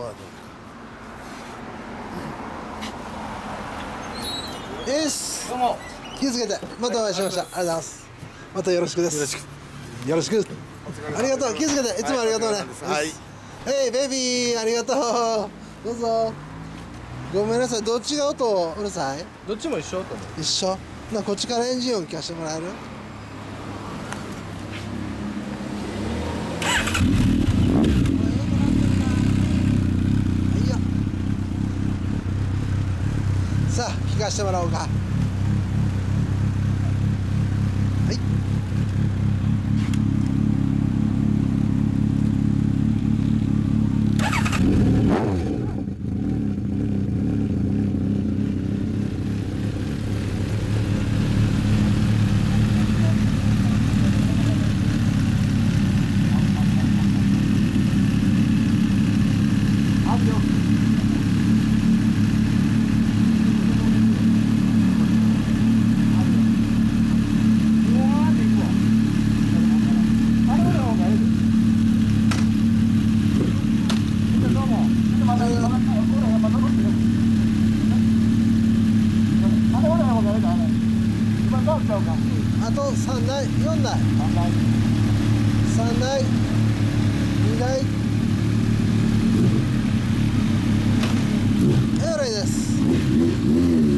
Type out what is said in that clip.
ドバード。よしどうも。気をつけてまたお会いしました。ありがとうございます。またよろしくです。よろしく。よろしく。ありがとう。気をつけて。いつもありがとうね。はいはい。ベイビーありがとう。どうぞ。ごめんなさい。どっちが音うるさい？どっちも一緒と思う。一緒？なこっちからエンジン音聞かせてもらえるはいよさあ聞かせてもらおうか。3台2台エーライです。